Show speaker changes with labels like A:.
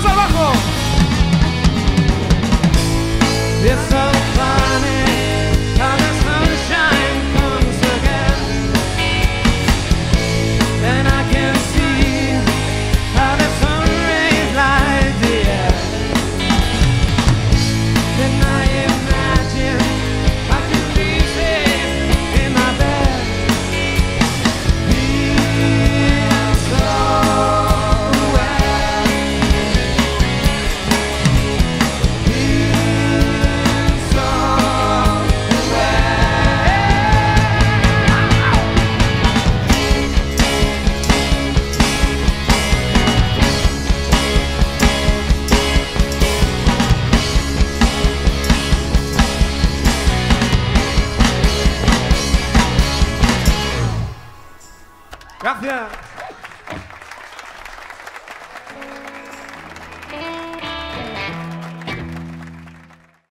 A: brazos abajo. Gracias.